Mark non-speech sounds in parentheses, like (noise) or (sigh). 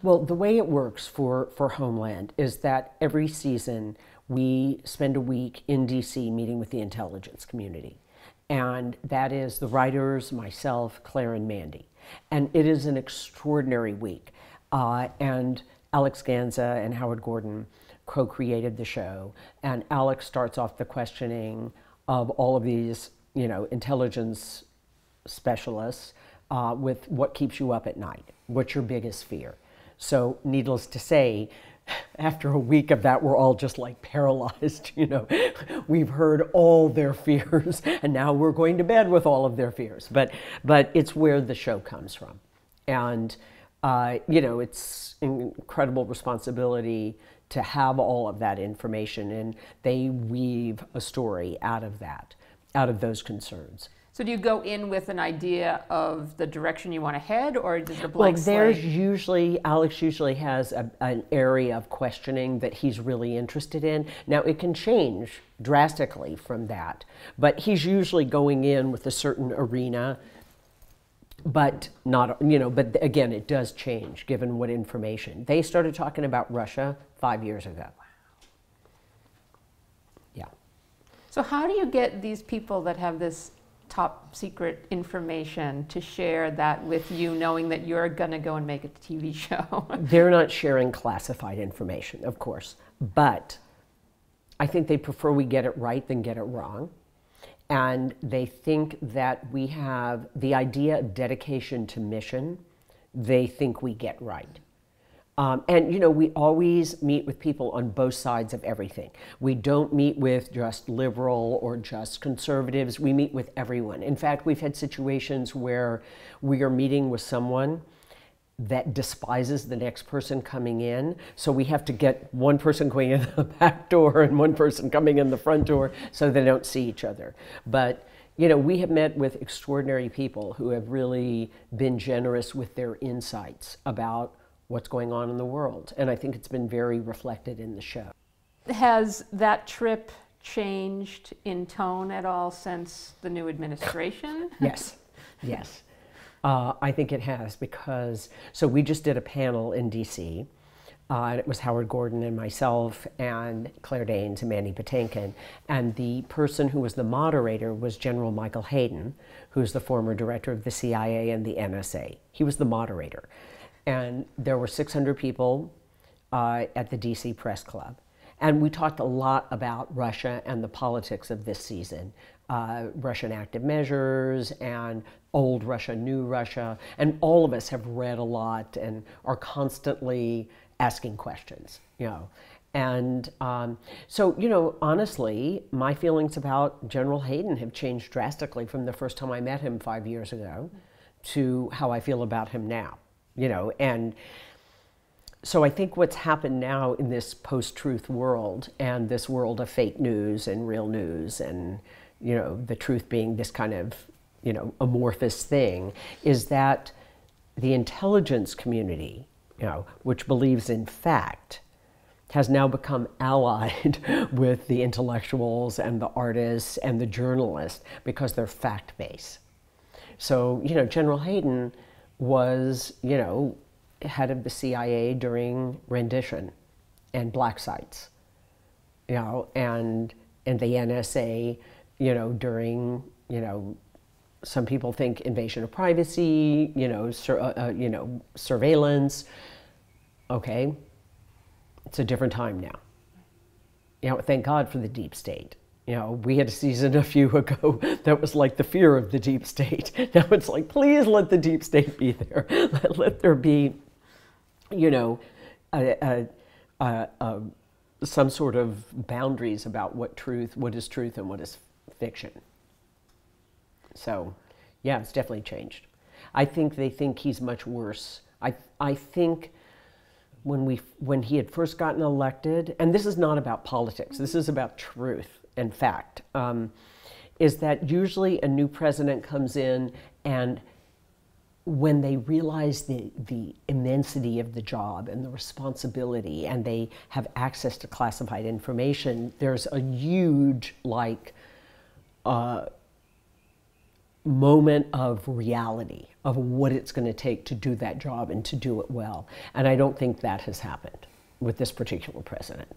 Well, the way it works for, for Homeland is that every season we spend a week in DC meeting with the intelligence community. And that is the writers, myself, Claire, and Mandy. And it is an extraordinary week. Uh, and Alex Gansa and Howard Gordon co created the show. And Alex starts off the questioning of all of these, you know, intelligence specialists uh, with what keeps you up at night? What's your biggest fear? So, needless to say, after a week of that, we're all just like paralyzed. (laughs) You know, we've heard all their fears, (laughs) and now we're going to bed with all of their fears. But, but it's where the show comes from, and uh, you know, it's incredible responsibility to have all of that information, and they weave a story out of that, out of those concerns. So do you go in with an idea of the direction you want to head, or does the blank well, there's usually Alex usually has a, an area of questioning that he's really interested in. Now it can change drastically from that, but he's usually going in with a certain arena. But not, you know, but again, it does change given what information. They started talking about Russia five years ago. Yeah. So, how do you get these people that have this top secret information to share that with you, knowing that you're going to go and make a TV (laughs) show? They're not sharing classified information, of course, but I think they prefer we get it right than get it wrong. And they think that we have the idea of dedication to mission, they think we get right. Um, and you know, we always meet with people on both sides of everything. We don't meet with just liberal or just conservatives. We meet with everyone. In fact, we've had situations where we are meeting with someone that despises the next person coming in. So we have to get one person (laughs) going in the back door and one person coming in the front door so they don't see each other. But you know, we have met with extraordinary people who have really been generous with their insights about what's going on in the world. And I think it's been very reflected in the show. Has that trip changed in tone at all since the new administration? (laughs) yes, yes. Uh, I think it has because, so we just did a panel in DC. Uh, and it was Howard Gordon and myself and Claire Danes and Mandy Patinkin. And the person who was the moderator was General Michael Hayden, who's the former director of the CIA and the NSA. He was the moderator and there were 600 people uh, at the DC Press Club. And we talked a lot about Russia and the politics of this season. Uh, Russian active measures and old Russia, new Russia. And all of us have read a lot and are constantly asking questions, you know. And um, so, you know, honestly, my feelings about General Hayden have changed drastically from the first time I met him five years ago to how I feel about him now you know, and so I think what's happened now in this post-truth world and this world of fake news and real news and you know the truth being this kind of you know amorphous thing is that the intelligence community you know which believes in fact has now become allied (laughs) with the intellectuals and the artists and the journalists because they're fact-based. So you know general hayden was, you know, head of the CIA during rendition and black sites, you know, and and the NSA, you know, during, you know, some people think invasion of privacy, you know, sur uh, uh, you know, surveillance. Okay, it's a different time now. You know, thank God for the deep state. You know, we had a season a few ago (laughs) that was like the fear of the deep state. (laughs) Now it's like, please let the deep state be there. (laughs) Let, let there be, you know, a, a, a, some sort of boundaries about what truth, what is truth and what is fiction. So, yeah, it's definitely changed. I think they think he's much worse. I, I think when, we, when he had first gotten elected, and this is not about politics, this is about truth in fact, um, is that usually a new president comes in and when they realize the, the immensity of the job and the responsibility and they have access to classified information, there's a huge, like, uh, moment of reality of what it's going to take to do that job and to do it well. And I don't think that has happened with this particular president.